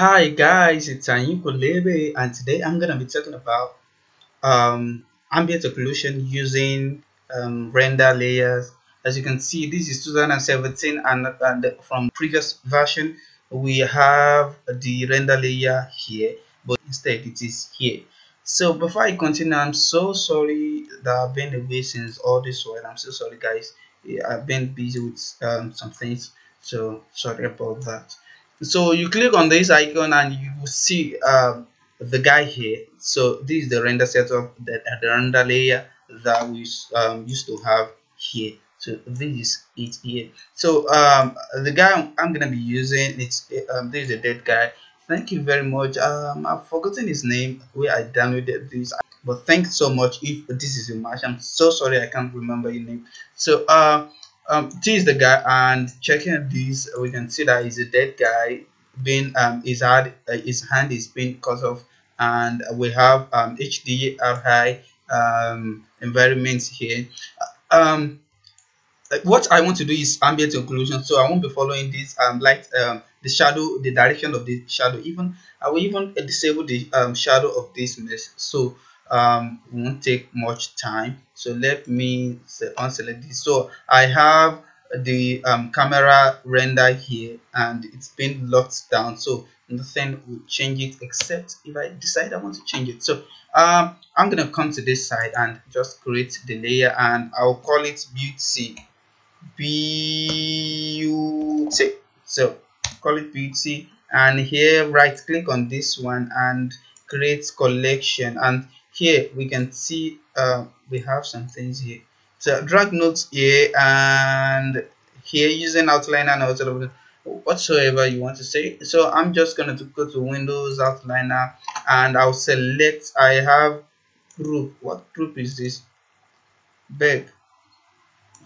Hi guys, it's Ayinkulebe and today I'm gonna be talking about um, ambient occlusion using um, render layers. As you can see, this is 2017 and, and from previous version we have the render layer here, but instead it is here. So before I continue, I'm so sorry that I've been away since all this while. I'm so sorry guys. I've been busy with um, some things, so sorry about that so you click on this icon and you will see um, the guy here. So this is the render setup that the render layer that we um, used to have here. So this is it here. So um, the guy i'm gonna be using it's um, this is a dead guy. Thank you very much. Um, i've forgotten his name where i downloaded this. But thanks so much if this is your match. I'm so sorry i can't remember your name. So uh um, is the guy and checking this we can see that he's a dead guy being um his hand uh, his hand is being cut off and we have um HDRI um environments here. Um what I want to do is ambient occlusion so I won't be following this um like um the shadow the direction of the shadow even I will even disable the um shadow of this mesh so um won't take much time. So let me unselect this. So i have the um, camera render here and it's been locked down. So nothing will change it except if i decide i want to change it. So um i'm gonna come to this side and just create the layer and i'll call it beauty beauty so call it beauty and here right click on this one and create collection. And here we can see uh, we have some things here. So drag nodes here and here using outliner and whatsoever, whatsoever you want to say. So i'm just going to go to windows outliner and i'll select i have group what group is this? Beg.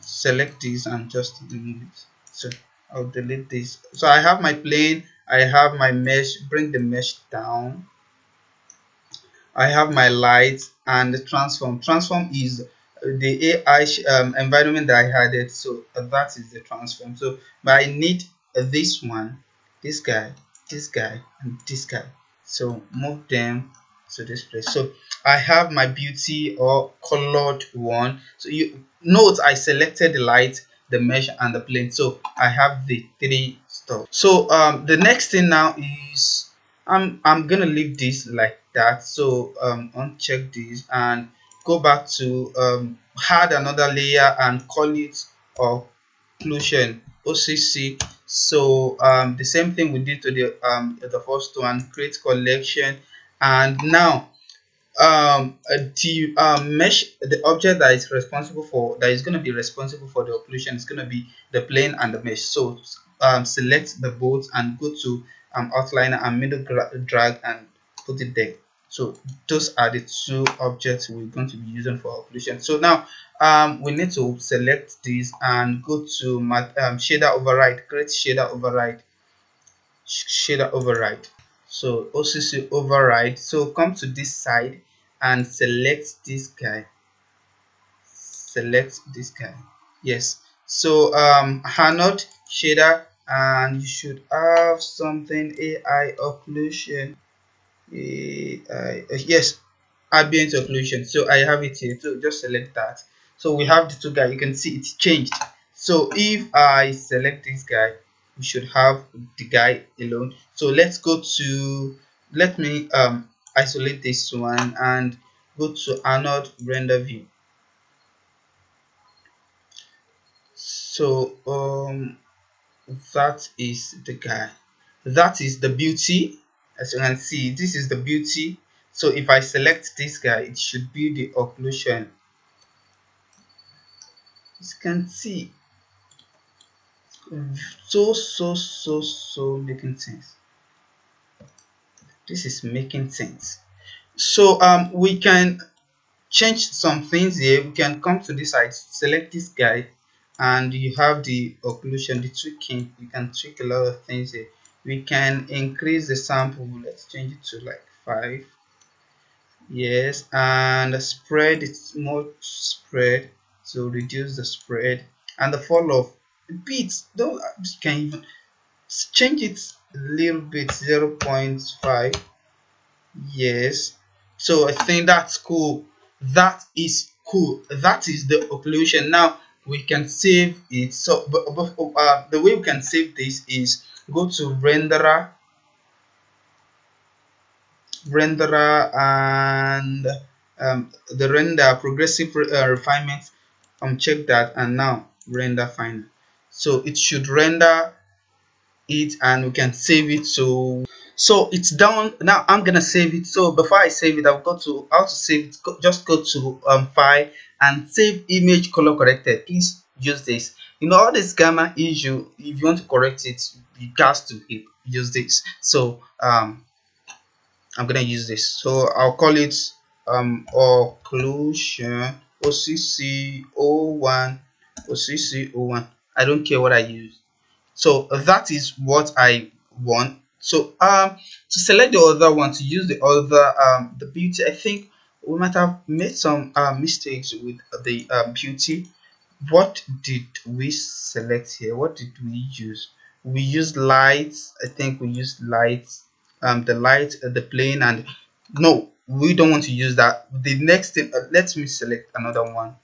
Select this and just delete it. So i'll delete this. So i have my plane i have my mesh. Bring the mesh down I have my light and transform. Transform is the AI um, environment that I added. So that is the transform. So but I need this one, this guy, this guy, and this guy. So move them to this place. So I have my beauty or colored one. So you note I selected the light, the mesh, and the plane. So I have the three stuff. So um, the next thing now is I'm I'm gonna leave this like that. So um uncheck this and go back to um add another layer and call it occlusion occ so um the same thing we did to the um the first one create collection. And now um the um, mesh the object that is responsible for that is going to be responsible for the occlusion is going to be the plane and the mesh. So select the both and go to um outliner and middle drag and put it there. So those are the two objects we're going to be using for occlusion so now um, we need to select this and go to my um, shader override create shader override shader override. So occ override. So come to this side and select this guy. Select this guy. Yes. So um Arnold shader and you should have something AI occlusion. AI, uh, yes ambient occlusion. So I have it here. So just select that. So we have the two guys. You can see it's changed. So if I select this guy we should have the guy alone. So let's go to let me um isolate this one and go to Arnold render view. So um that is the guy. That is the beauty as you can see this is the beauty. So if i select this guy it should be the occlusion. As you can see so so so so making sense this is making sense so um we can change some things here. We can come to this side select this guy and you have the occlusion the tweaking. You can tweak a lot of things here. We can increase the sample. Let's change it to like five. Yes and spread it's more spread so reduce the spread. And the fall of bits don't you can even change it a little bit 0 0.5 yes. So i think that's cool. That is cool. That is the occlusion. Now we can save it. So uh, the way we can save this is go to renderer renderer and um, the render progressive uh, refinement. Um check that and now render final so it should render it and we can save it. So so it's done now i'm gonna save it. So before i save it i'll go to how to save it. Just go to um file and save image color corrected. Please use this. You know all this gamma issue if you want to correct it you got to use this. So um i'm gonna use this. So i'll call it um occlusion occ01 occ01 i don't care what i use. So that is what i want. So um to select the other one to use the other um the beauty i think we might have made some uh, mistakes with the uh, beauty. What did we select here? What did we use? We used lights. I think we used lights um the light uh, the plane and no we don't want to use that. The next thing uh, let me select another one.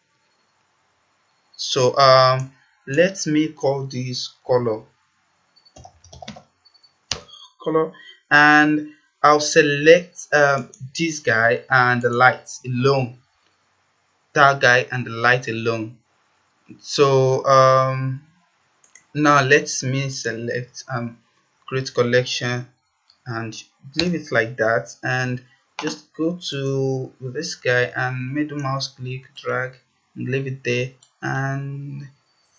So um let me call this color. Color. And I'll select um, this guy and the lights alone. That guy and the light alone. So um, now let's me select um, create collection and leave it like that. And just go to this guy and middle mouse click drag and leave it there and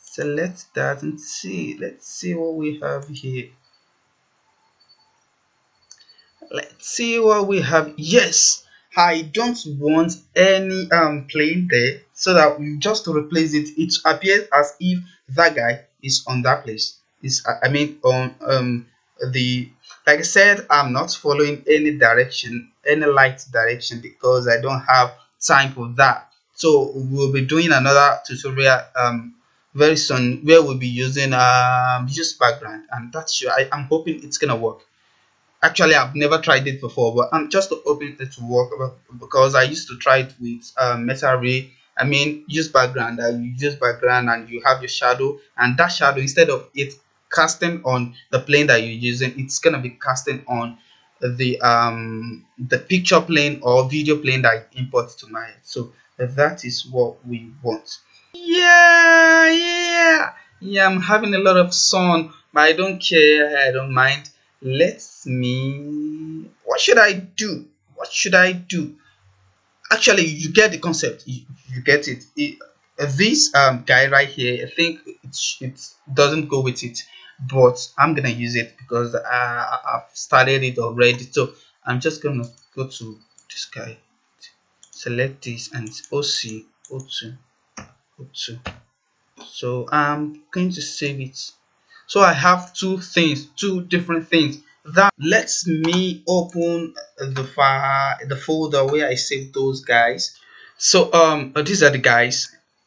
select that and see. Let's see what we have here let's see what we have. Yes i don't want any um plane there so that we just replace it. It appears as if that guy is on that place. Is i mean on um the like i said i'm not following any direction any light direction because i don't have time for that. So we'll be doing another tutorial um very soon where we'll be using um use background and that's sure. I'm hoping it's gonna work actually i've never tried it before but i'm just hoping it to work because i used to try it with um, mental ray. I mean use background uh, you use background and you have your shadow and that shadow instead of it casting on the plane that you're using it's gonna be casting on the um the picture plane or video plane that I import to my so that is what we want. Yeah yeah yeah i'm having a lot of sun but i don't care i don't mind let me what should i do? What should i do? Actually you get the concept. You, you get it, it this um guy right here i think it, it doesn't go with it but i'm gonna use it because uh, i've started it already. So i'm just gonna go to this guy. Select this and oc o2 o2 so i'm going to save it so i have two things two different things. That lets me open the file the folder where i saved those guys. So um these are the guys.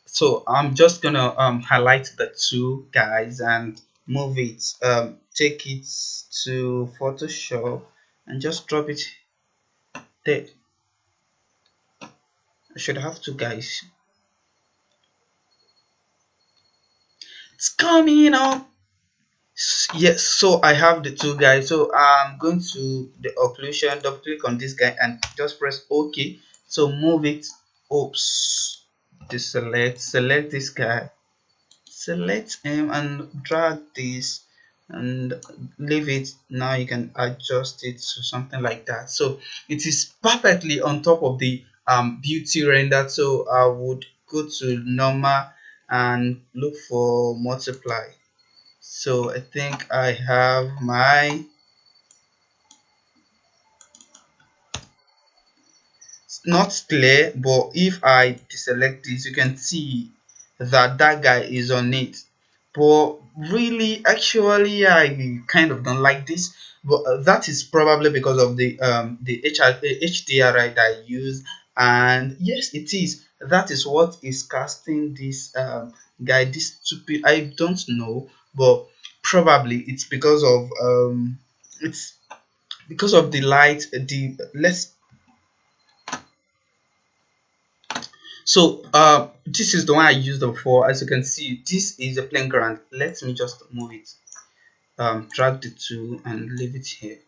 So i'm just gonna um highlight the two guys and move it um take it to photoshop and just drop it there. I should have two guys. It's coming up yes so i have the two guys. So i'm going to the occlusion double click on this guy and just press ok. So move it. Oops. Deselect select this guy. Select him and drag this and leave it. Now you can adjust it to something like that. So it is perfectly on top of the um, beauty render. So i would go to normal and look for multiply so i think i have my it's not clear but if i deselect this you can see that that guy is on it. But really actually i kind of don't like this but that is probably because of the um the hdri that i use. And yes it is. That is what is casting this um guy this stupid i don't know but probably it's because of um it's because of the light the let's so uh this is the one i used before as you can see this is a plain ground. Let me just move it um drag the two and leave it here.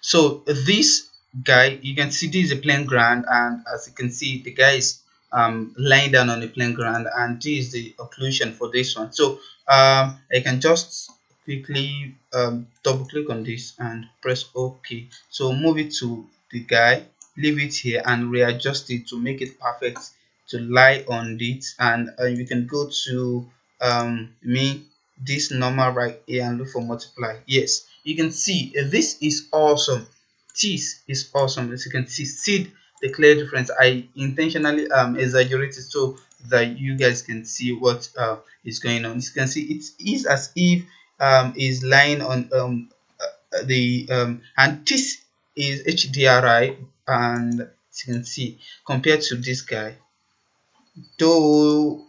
So this guy you can see this is a plain ground and as you can see the guy is um lying down on the plain ground and this is the occlusion for this one. So um i can just quickly um, double click on this and press ok. So move it to the guy leave it here and readjust it to make it perfect to lie on it. And uh, you can go to um, me this normal right here and look for multiply. Yes you can see uh, this is awesome. This is awesome as you can see see the clear difference. I intentionally um exaggerated so that you guys can see what uh, is going on. You can see it is as if um, is lying on um, uh, the um, and this is HDRI and you can see compared to this guy though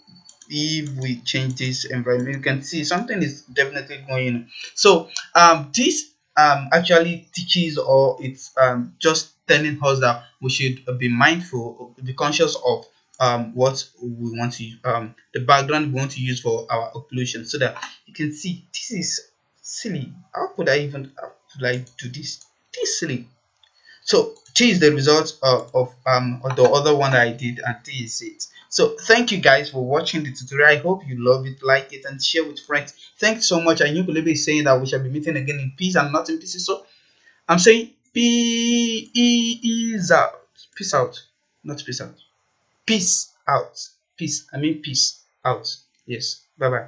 if we change this environment you can see something is definitely going on. So um, this um, actually teaches or it's um, just telling us that we should be mindful be conscious of um, what we want to um, the background we want to use for our occlusion so that you can see this is silly. How could I even I do this? This silly. So this is the result of, of um the other one I did and this is it. So thank you guys for watching the tutorial. I hope you love it like it and share with friends. Thanks so much. Ayinkulebe is saying that we shall be meeting again in peace and not in pieces so I'm saying peace out. Peace out. Not peace out. Peace out. Peace. I mean peace out. Yes. Bye bye